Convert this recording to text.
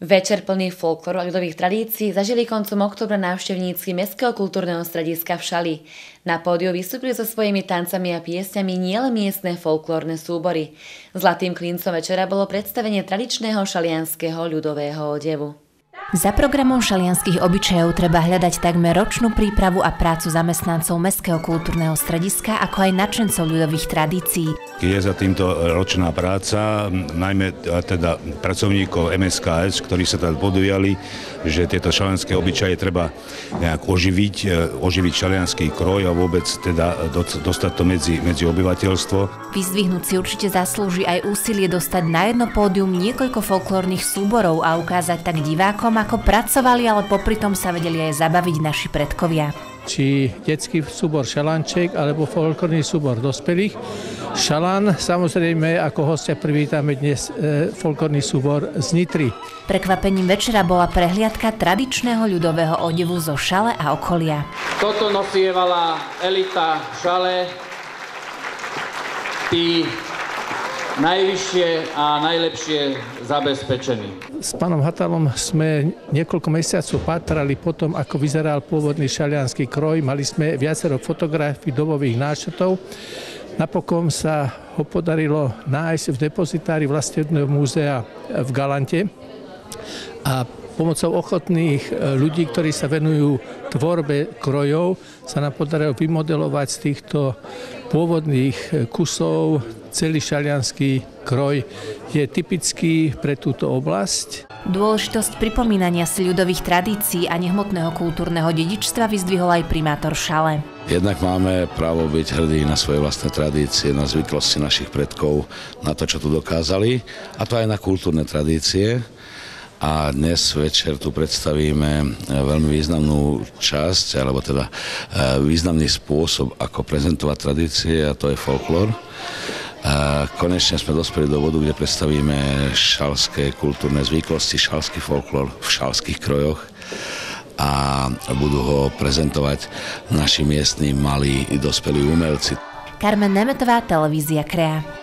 Večer plný folkloru a ľudových tradícií zažili koncom oktobra návštevníci Mestského kultúrneho strediska v Šali. Na pódiu vystúpili so svojimi tancami a piesňami nielen miestne folklórne súbory. Zlatým klincom večera bolo predstavenie tradičného šalianského ľudového odevu. Za programom šalianských obyčajov treba hľadať takmer ročnú prípravu a prácu zamestnancov Mestského kultúrneho strediska, ako aj nadšencov ľudových tradícií. Je za týmto ročná práca, najmä teda pracovníkov MSKS, ktorí sa teda podujali, že tieto šalianské obyčaje treba nejak oživiť, e, oživiť šalianský kroj a vôbec teda dostať to medzi, medzi obyvateľstvo. Vyzdvihnúť si určite zaslúži aj úsilie dostať na jedno pódium niekoľko folklórnych súborov a ukázať tak divákom, ako pracovali, ale popri tom sa vedeli aj zabaviť naši predkovia. Či detský súbor Šalanček alebo folklórny súbor dospelých. Šalan, samozrejme, ako hostia privítame dnes e, folklórny súbor z Nitry. Prekvapením večera bola prehliadka tradičného ľudového odevu zo Šale a okolia. Toto nosievala elita Šale, tí najvyššie a najlepšie zabezpečení. S pánom Hatalom sme niekoľko mesiacov patrali po tom, ako vyzeral pôvodný šalianský kroj. Mali sme viacero fotografií dobových náčrtov. Napokon sa ho podarilo nájsť v depozitári vlastného múzea v Galante. A pomocou ochotných e, ľudí, ktorí sa venujú tvorbe krojov, sa nám podarilo vymodelovať z týchto pôvodných e, kusov celý šalianský kroj je typický pre túto oblasť. Dôležitosť pripomínania si ľudových tradícií a nehmotného kultúrneho dedičstva vyzdvihol aj primátor Šale. Jednak máme právo byť hrdí na svoje vlastné tradície, na zvyklosti našich predkov, na to, čo tu dokázali, a to aj na kultúrne tradície a dnes večer tu predstavíme e, veľmi významnú časť, alebo teda e, významný spôsob, ako prezentovať tradície a to je folklór. A konečne sme dospeli do bodu, kde predstavíme šalské kultúrne zvyklosti, šalský folklór v šalských krojoch a budú ho prezentovať naši miestni malí dospelí umelci. Carmen Nemetová, televízia Krea.